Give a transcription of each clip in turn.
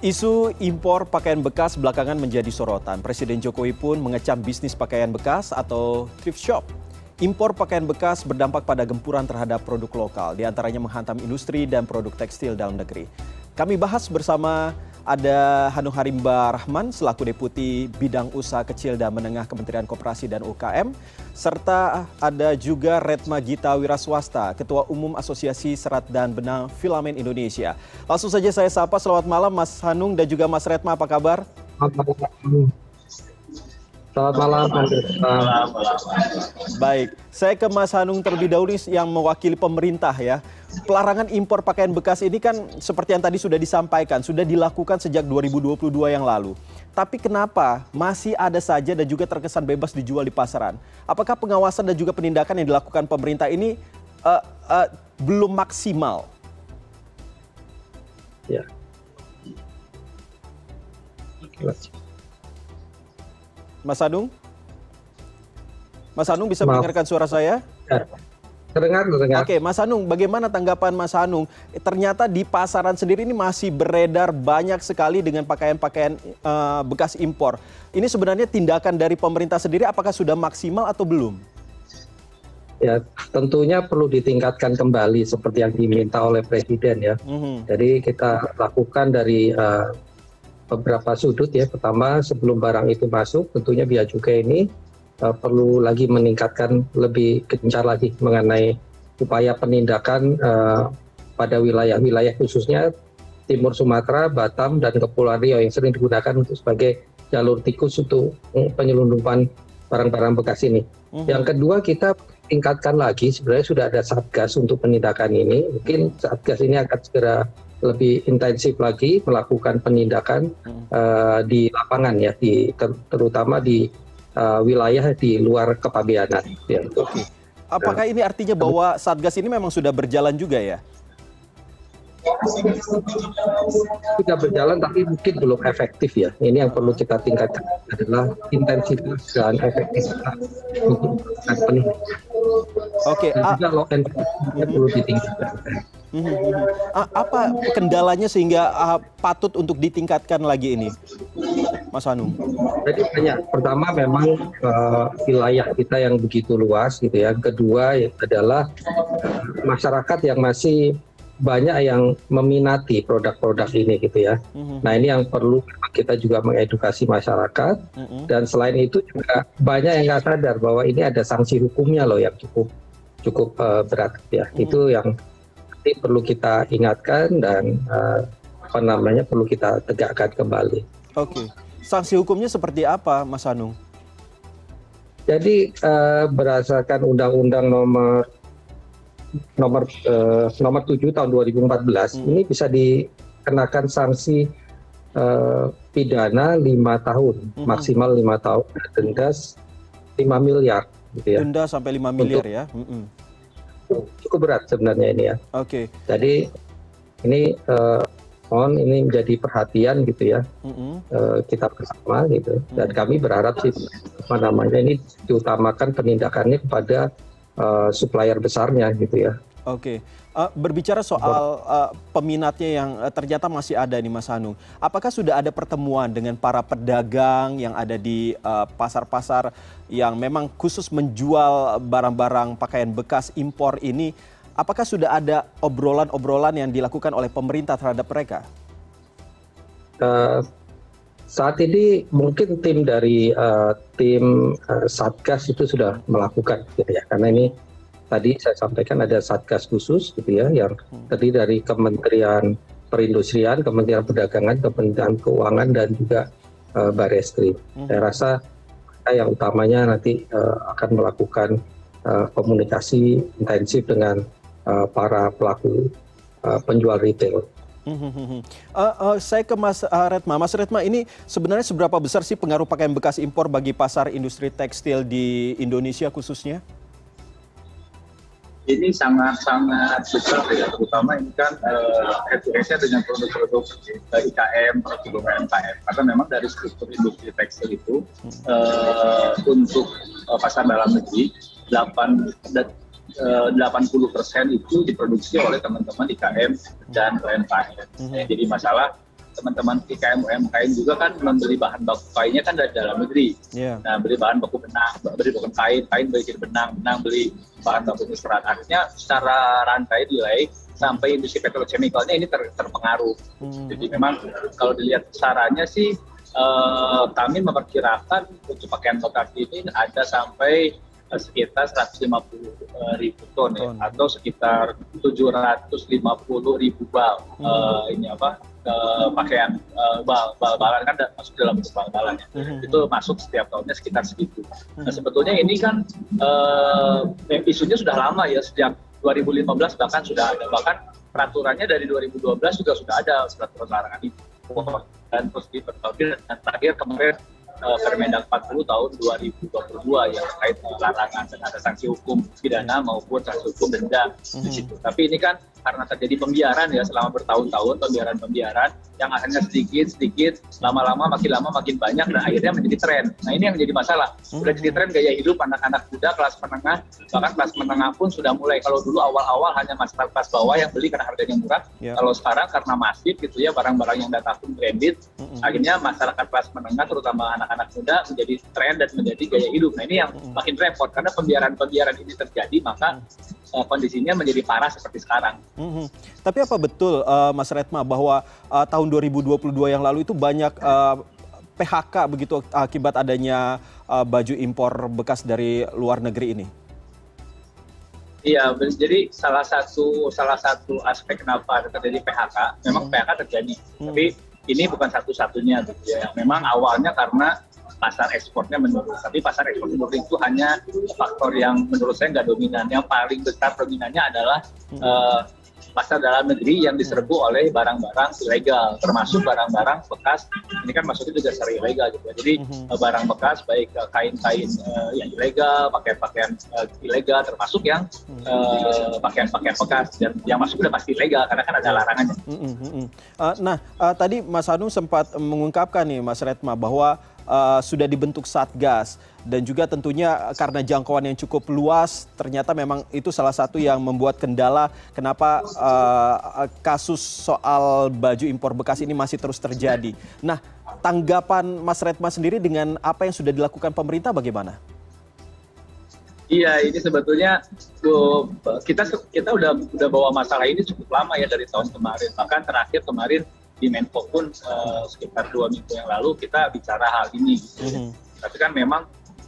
Isu impor pakaian bekas belakangan menjadi sorotan. Presiden Jokowi pun mengecam bisnis pakaian bekas atau thrift shop. Impor pakaian bekas berdampak pada gempuran terhadap produk lokal, di antaranya menghantam industri dan produk tekstil dalam negeri. Kami bahas bersama ada Hanung Harimba Rahman selaku Deputi Bidang Usaha Kecil dan Menengah Kementerian Koperasi dan UKM, serta ada juga Retma Gita Wiraswasta, Ketua Umum Asosiasi Serat dan Benang Filamen Indonesia. Langsung saja saya sapa, selamat malam Mas Hanung dan juga Mas Retma, apa kabar? Selamat malam, Selamat Baik, saya ke Mas Hanung terlebih dahulu yang mewakili pemerintah ya pelarangan impor pakaian bekas ini kan seperti yang tadi sudah disampaikan, sudah dilakukan sejak 2022 yang lalu. Tapi kenapa masih ada saja dan juga terkesan bebas dijual di pasaran? Apakah pengawasan dan juga penindakan yang dilakukan pemerintah ini uh, uh, belum maksimal? Ya. Mas Anung? Mas Anung bisa mendengarkan suara saya? Ya. Terdengar, terdengar. Oke, Mas Anung, bagaimana tanggapan Mas Anung? Ternyata di pasaran sendiri ini masih beredar banyak sekali dengan pakaian-pakaian uh, bekas impor. Ini sebenarnya tindakan dari pemerintah sendiri apakah sudah maksimal atau belum? Ya, tentunya perlu ditingkatkan kembali seperti yang diminta oleh Presiden ya. Mm -hmm. Jadi kita lakukan dari uh, beberapa sudut ya. Pertama, sebelum barang itu masuk, tentunya biaya cukai ini uh, perlu lagi meningkatkan lebih gencar lagi mengenai upaya penindakan uh, pada wilayah-wilayah khususnya Timur Sumatera, Batam, dan Kepulauan Riau yang sering digunakan untuk sebagai jalur tikus untuk penyelundupan barang-barang bekas ini. Uh-huh. Yang kedua kita tingkatkan lagi sebenarnya sudah ada satgas untuk penindakan ini. Mungkin satgas ini akan segera lebih intensif lagi melakukan penindakan uh, di lapangan ya, di ter, terutama di uh, wilayah di luar kepabeanan. Ya. Oke. Apakah ini artinya bahwa Satgas ini memang sudah berjalan juga ya? Sudah berjalan tapi mungkin belum efektif ya. Ini yang perlu kita tingkatkan adalah intensitas dan efektivitas untuk penindakan. Oke. Dan juga law perlu ditingkatkan. Hmm, hmm, hmm. Apa kendalanya sehingga uh, patut untuk ditingkatkan lagi ini, Mas Hanum? Jadi banyak. Pertama memang uh, wilayah kita yang begitu luas gitu ya. Kedua ya adalah uh, masyarakat yang masih banyak yang meminati produk-produk ini gitu ya. Mm-hmm. Nah ini yang perlu kita juga mengedukasi masyarakat mm-hmm. dan selain itu juga banyak yang nggak sadar bahwa ini ada sanksi hukumnya loh yang cukup cukup uh, berat ya. Mm-hmm. Itu yang nanti perlu kita ingatkan dan uh, apa namanya perlu kita tegakkan kembali. Oke, sanksi hukumnya seperti apa, Mas Anung? Jadi uh, berdasarkan Undang-Undang Nomor Nomor uh, Nomor 7 tahun 2014 hmm. ini bisa dikenakan sanksi uh, pidana lima tahun, hmm. maksimal lima tahun, denda 5 miliar, gitu ya. Denda sampai 5 miliar Untuk, ya. Hmm cukup berat sebenarnya ini ya. Oke. Okay. Jadi ini uh, mohon ini menjadi perhatian gitu ya mm -hmm. uh, kita bersama gitu mm -hmm. dan kami berharap sih apa namanya ini diutamakan penindakannya kepada uh, supplier besarnya gitu ya. Oke, uh, berbicara soal uh, peminatnya yang uh, ternyata masih ada nih Mas Hanung, apakah sudah ada pertemuan dengan para pedagang yang ada di pasar-pasar uh, yang memang khusus menjual barang-barang pakaian bekas impor ini? Apakah sudah ada obrolan-obrolan yang dilakukan oleh pemerintah terhadap mereka? Uh, saat ini mungkin tim dari uh, tim uh, Satgas itu sudah melakukan, gitu ya, karena ini tadi saya sampaikan ada satgas khusus gitu ya yang hmm. terdiri dari Kementerian Perindustrian, Kementerian Perdagangan, Kementerian Keuangan dan juga uh, Barreskrim. Hmm. Saya rasa yang utamanya nanti uh, akan melakukan uh, komunikasi intensif dengan uh, para pelaku uh, penjual retail. Uh, uh, saya ke Mas uh, Retma. Mas Retma, ini sebenarnya seberapa besar sih pengaruh pakaian bekas impor bagi pasar industri tekstil di Indonesia khususnya? ini sangat sangat besar ya terutama ini kan uh, dengan produk-produk uh, IKM produk UMKM karena memang dari struktur industri tekstil itu uh, untuk uh, pasar dalam negeri 8 dan uh, 80 persen itu diproduksi oleh teman-teman IKM dan UMKM. Mm -hmm. Jadi masalah teman-teman IKM UMKM juga kan membeli bahan baku kainnya kan dari dalam negeri. Yeah. Nah, beli bahan baku benang, beli bahan kain, kain beli benang, benang beli bahan baku serat. Artinya secara rantai nilai sampai industri petrochemicalnya ini ter, terpengaruh. Hmm. Jadi memang kalau dilihat sarannya sih eh, kami memperkirakan untuk pakaian bekas ini ada sampai sekitar 150 uh, ribu ton ya, atau sekitar 750 ribu bal hmm. uh, ini apa uh, pakaian uh, bal bal balan kan masuk dalam bal balan ya. Hmm. Itu masuk setiap tahunnya sekitar segitu. Hmm. Nah sebetulnya ini kan uh, isunya sudah lama ya sejak 2015 bahkan sudah ada bahkan peraturannya dari 2012 juga sudah ada peraturan larangan itu dan terus diperbaiki dan terakhir kemarin uh, Permendak 40 tahun 2022 yang terkait larangan dan ada sanksi hukum pidana maupun sanksi hukum denda mm-hmm. di situ. Tapi ini kan karena terjadi pembiaran ya selama bertahun-tahun pembiaran-pembiaran yang akhirnya sedikit sedikit lama-lama makin lama makin banyak dan akhirnya menjadi tren. Nah ini yang menjadi masalah. Sudah jadi tren gaya hidup anak-anak muda kelas menengah bahkan kelas menengah pun sudah mulai. Kalau dulu awal-awal hanya masyarakat kelas bawah yang beli karena harganya murah. Yeah. Kalau sekarang karena masif gitu ya barang-barang yang datang pun branded, mm-hmm. akhirnya masyarakat kelas menengah terutama anak-anak muda menjadi tren dan menjadi gaya hidup. Nah ini yang makin repot karena pembiaran-pembiaran ini terjadi maka uh, kondisinya menjadi parah seperti sekarang. Mm-hmm. Tapi apa betul uh, Mas Retma bahwa uh, tahun 2022 yang lalu itu banyak uh, PHK begitu akibat adanya uh, baju impor bekas dari luar negeri ini? Iya, jadi salah satu salah satu aspek kenapa terjadi PHK, memang hmm. PHK terjadi, hmm. tapi ini bukan satu-satunya gitu ya. Memang awalnya karena pasar ekspornya menurun. Tapi pasar ekspor menurun itu hanya faktor yang menurut saya nggak dominan. Yang paling besar dominannya adalah hmm. uh, pasar dalam negeri yang diserbu oleh barang-barang ilegal, termasuk barang-barang bekas. Ini kan masuknya juga secara ilegal gitu ya. Jadi uh barang bekas baik kain-kain uh, yang ilegal, pakaian-pakaian uh, ilegal, termasuk yang uh, pakaian-pakaian bekas dan yang masuk sudah pasti ilegal karena kan ada larangannya. Uh, nah, uh, tadi Mas Hanung sempat mengungkapkan nih Mas Retma bahwa uh, sudah dibentuk satgas dan juga tentunya karena jangkauan yang cukup luas ternyata memang itu salah satu yang membuat kendala kenapa uh, kasus soal baju impor bekas ini masih terus terjadi. Nah, tanggapan Mas Retma sendiri dengan apa yang sudah dilakukan pemerintah bagaimana? Iya, ini sebetulnya kita kita udah udah bawa masalah ini cukup lama ya dari tahun kemarin. Bahkan terakhir kemarin di Menko pun uh, sekitar dua minggu yang lalu kita bicara hal ini. Gitu. Mm -hmm. Tapi kan memang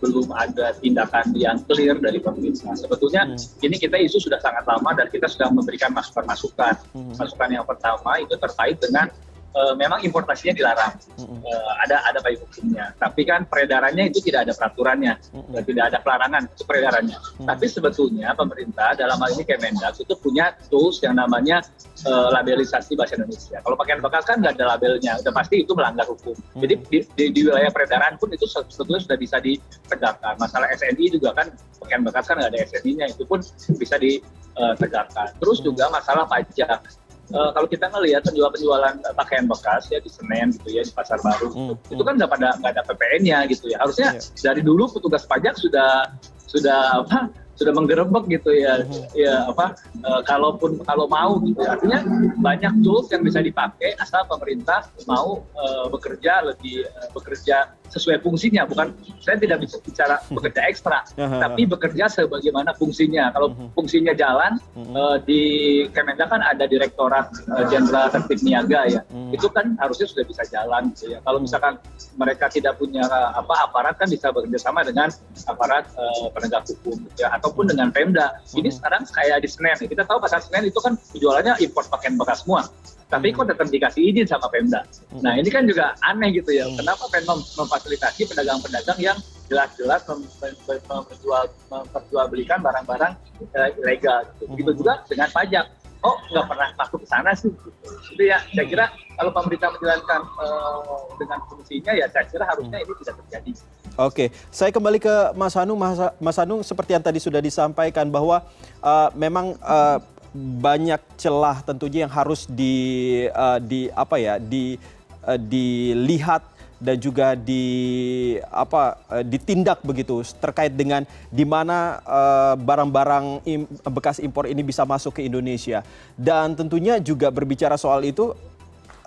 belum ada tindakan yang clear dari pemerintah. Sebetulnya hmm. ini kita isu sudah sangat lama dan kita sudah memberikan masukan-masukan. Hmm. Masukan yang pertama itu terkait dengan uh, memang importasinya dilarang, uh, ada ada payung hukumnya. Tapi kan peredarannya itu tidak ada peraturannya, uh, tidak ada pelarangan itu peredarannya. Tapi sebetulnya pemerintah dalam hal ini Kemendak itu punya tools yang namanya uh, labelisasi bahasa Indonesia. Kalau pakaian bekas kan nggak ada labelnya, udah pasti itu melanggar hukum. Jadi di, di, di wilayah peredaran pun itu sebetulnya sudah bisa ditegakkan. Masalah SNI juga kan pakaian bekas kan nggak ada SNI-nya, itu pun bisa ditegakkan. Terus juga masalah pajak uh, kalau kita ngelihat penjual-penjualan pakaian bekas ya di Senen gitu ya di pasar baru hmm, itu kan nggak pada nggak ada PPN-nya gitu ya harusnya yeah. dari dulu petugas pajak sudah sudah apa sudah menggerebek gitu ya ya apa e, kalaupun kalau mau gitu. Ya. artinya banyak tools yang bisa dipakai asal pemerintah mau e, bekerja lebih e, bekerja sesuai fungsinya. Bukan saya tidak bisa bicara bekerja ekstra tapi bekerja sebagaimana fungsinya. Kalau fungsinya jalan e, di Kemendak kan ada direktorat jenderal tertib niaga ya. Itu kan harusnya sudah bisa jalan gitu ya. Kalau misalkan mereka tidak punya apa aparat kan bisa bekerja sama dengan aparat e, penegak hukum gitu ya ataupun dengan Pemda. Ini hmm. sekarang kayak di Senen. Kita tahu pasar Senen itu kan jualannya impor pakaian bekas semua. Tapi kok tetap dikasih izin sama Pemda. Hmm. Nah ini kan juga aneh gitu ya. Hmm. Kenapa Pemda memfasilitasi pedagang-pedagang yang jelas-jelas memperjual, memperjualbelikan barang-barang uh, ilegal. Gitu. Begitu juga dengan pajak. Oh nggak pernah masuk ke sana sih. Gitu ya. Saya kira kalau pemerintah menjalankan uh, dengan fungsinya ya saya kira harusnya ini tidak terjadi. Oke, saya kembali ke Mas Hanung. Mas, Mas seperti yang tadi sudah disampaikan bahwa uh, memang uh, banyak celah tentunya yang harus di, uh, di apa ya, di, uh, dilihat dan juga di apa uh, ditindak begitu terkait dengan di mana barang-barang uh, im, bekas impor ini bisa masuk ke Indonesia dan tentunya juga berbicara soal itu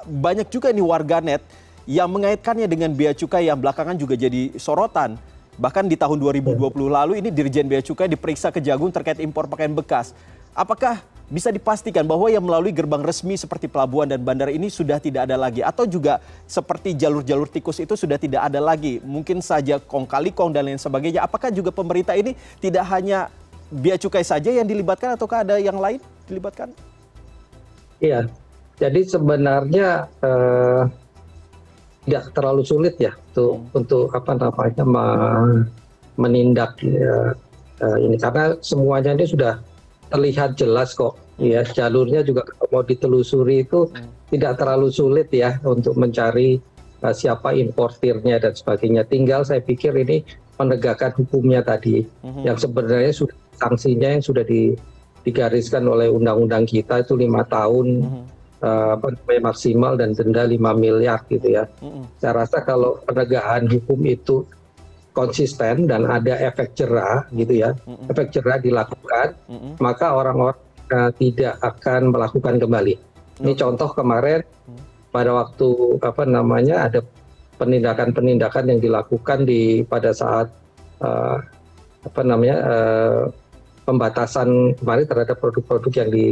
banyak juga nih warganet yang mengaitkannya dengan bea cukai yang belakangan juga jadi sorotan. Bahkan di tahun 2020 lalu ini Dirjen Bea Cukai diperiksa ke Jagung terkait impor pakaian bekas. Apakah bisa dipastikan bahwa yang melalui gerbang resmi seperti pelabuhan dan bandara ini sudah tidak ada lagi. Atau juga seperti jalur-jalur tikus itu sudah tidak ada lagi. Mungkin saja kong kali kong dan lain sebagainya. Apakah juga pemerintah ini tidak hanya bea cukai saja yang dilibatkan ataukah ada yang lain dilibatkan? Iya, jadi sebenarnya eh, tidak terlalu sulit ya untuk hmm. untuk apa namanya menindak ya, uh, ini. Karena semuanya ini sudah terlihat jelas kok ya jalurnya juga mau ditelusuri itu hmm. tidak terlalu sulit ya untuk mencari uh, siapa importirnya dan sebagainya tinggal saya pikir ini penegakan hukumnya tadi hmm. yang sebenarnya sudah sanksinya yang sudah di, digariskan oleh undang-undang kita itu lima tahun hmm uh, maksimal dan denda 5 miliar gitu ya. Mm-hmm. Saya rasa kalau penegakan hukum itu konsisten dan ada efek jerah gitu ya, mm-hmm. efek jerah dilakukan, mm-hmm. maka orang-orang uh, tidak akan melakukan kembali. Mm-hmm. Ini contoh kemarin mm-hmm. pada waktu apa namanya ada penindakan-penindakan yang dilakukan di pada saat uh, apa namanya uh, pembatasan kemarin terhadap produk-produk yang di,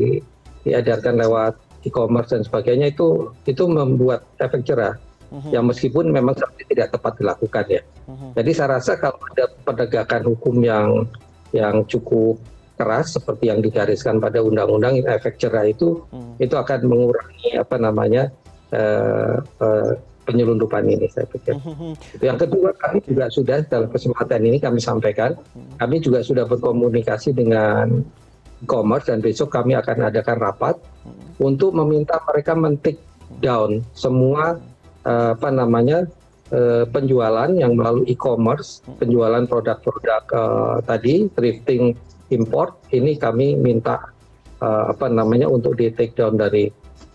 diedarkan lewat e-commerce dan sebagainya itu itu membuat efek jerah uh-huh. yang meskipun memang tidak tepat dilakukan ya. Uh-huh. Jadi saya rasa kalau ada penegakan hukum yang yang cukup keras seperti yang digariskan pada undang-undang efek jerah itu uh-huh. itu akan mengurangi apa namanya uh, uh, penyelundupan ini saya pikir. Yang kedua kami juga sudah dalam kesempatan ini kami sampaikan kami juga sudah berkomunikasi dengan e-commerce dan besok kami akan adakan rapat untuk meminta mereka men-take down semua apa namanya uh, penjualan yang melalui e-commerce, penjualan produk-produk uh, tadi thrifting import ini kami minta uh, apa namanya untuk di take down dari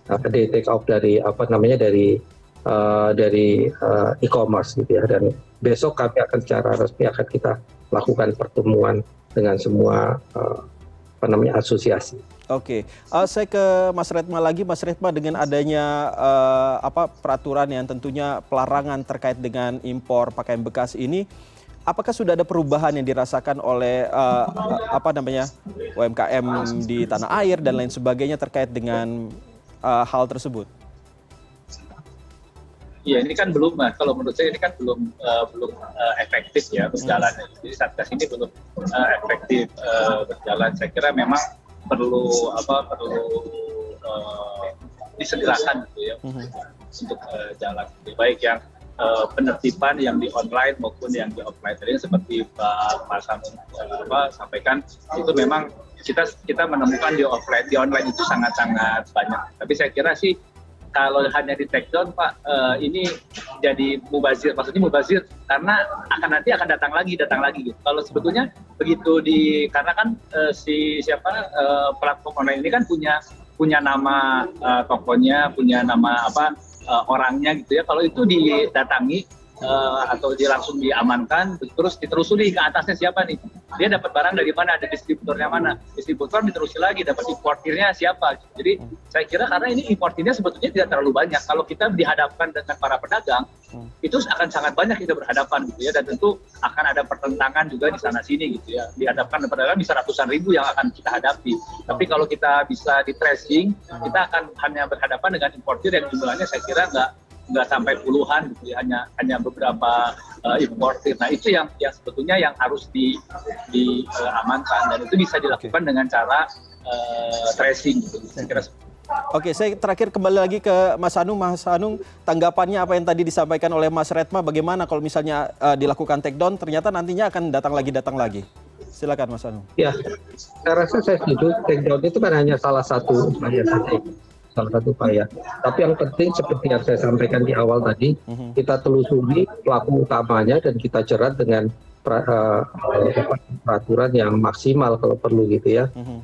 uh, di take off dari apa namanya dari uh, dari uh, e-commerce gitu ya dan besok kami akan secara resmi akan kita lakukan pertemuan dengan semua uh, apa namanya asosiasi. Oke, uh, saya ke Mas Retma lagi, Mas Retma dengan adanya uh, apa peraturan yang tentunya pelarangan terkait dengan impor pakaian bekas ini, apakah sudah ada perubahan yang dirasakan oleh uh, apa namanya UMKM di tanah air dan lain sebagainya terkait dengan uh, hal tersebut? Iya, ini kan belum, kalau menurut saya ini kan belum uh, belum uh, efektif ya berjalan. Jadi satgas ini belum uh, efektif uh, berjalan. Saya kira memang perlu apa perlu uh, disegerakan gitu ya hmm. untuk uh, jalan lebih baik yang uh, penertiban yang di online maupun yang di offline tadi seperti Pak uh, apa sampaikan itu memang kita kita menemukan di offline di online itu sangat sangat banyak. Tapi saya kira sih kalau hanya di take down Pak uh, ini jadi mubazir maksudnya mubazir karena akan nanti akan datang lagi datang lagi gitu. Kalau sebetulnya begitu di karena kan uh, si siapa uh, platform online ini kan punya punya nama uh, tokonya, punya nama apa uh, orangnya gitu ya. Kalau itu didatangi uh, atau dia langsung diamankan terus ditelusuri ke atasnya siapa nih dia dapat barang dari mana ada distributornya mana. Distributor ditelusuri lagi dapat importirnya siapa. Jadi saya kira karena ini importirnya sebetulnya tidak terlalu banyak. Kalau kita dihadapkan dengan para pedagang hmm. itu akan sangat banyak kita berhadapan gitu ya. Dan tentu akan ada pertentangan juga di sana sini gitu ya. Dihadapkan dengan pedagang bisa ratusan ribu yang akan kita hadapi. Tapi kalau kita bisa di tracing kita akan hanya berhadapan dengan importir yang jumlahnya saya kira nggak nggak sampai puluhan gitu ya. Hanya hanya beberapa uh, importir nah itu yang yang sebetulnya yang harus di diamankan uh, dan itu bisa dilakukan okay. dengan cara uh, tracing gitu saya kira Oke, saya terakhir kembali lagi ke Mas Anung. Mas Anung, tanggapannya apa yang tadi disampaikan oleh Mas Retma, bagaimana kalau misalnya uh, dilakukan take down, ternyata nantinya akan datang lagi, datang lagi. Silakan Mas Anung. Ya, saya rasa saya setuju. Take down itu kan hanya salah satu upaya saja salah satu upaya. Tapi yang penting seperti yang saya sampaikan di awal tadi, uh-huh. kita telusuri pelaku utamanya dan kita jerat dengan pra, uh, peraturan yang maksimal kalau perlu gitu ya. Uh-huh.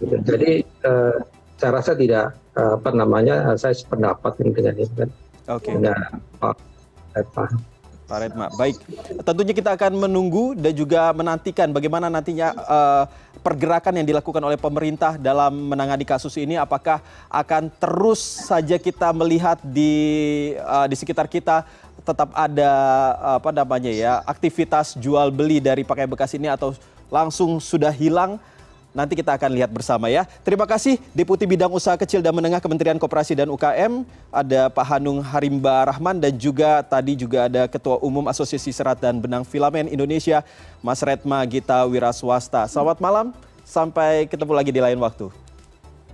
Jadi uh, saya rasa tidak uh, apa namanya saya sependapat dengan itu kan. Oke. Okay. Dengan Pak Pak Redma, baik. Tentunya kita akan menunggu dan juga menantikan bagaimana nantinya uh, pergerakan yang dilakukan oleh pemerintah dalam menangani kasus ini. Apakah akan terus saja kita melihat di uh, di sekitar kita tetap ada apa namanya ya aktivitas jual beli dari pakaian bekas ini atau langsung sudah hilang? Nanti kita akan lihat bersama ya. Terima kasih Deputi Bidang Usaha Kecil dan Menengah Kementerian Koperasi dan UKM, ada Pak Hanung Harimba Rahman dan juga tadi juga ada Ketua Umum Asosiasi Serat dan Benang Filamen Indonesia, Mas Retma Gita Wiraswasta. Selamat malam, sampai ketemu lagi di lain waktu.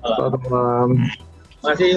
Selamat malam. Terima kasih.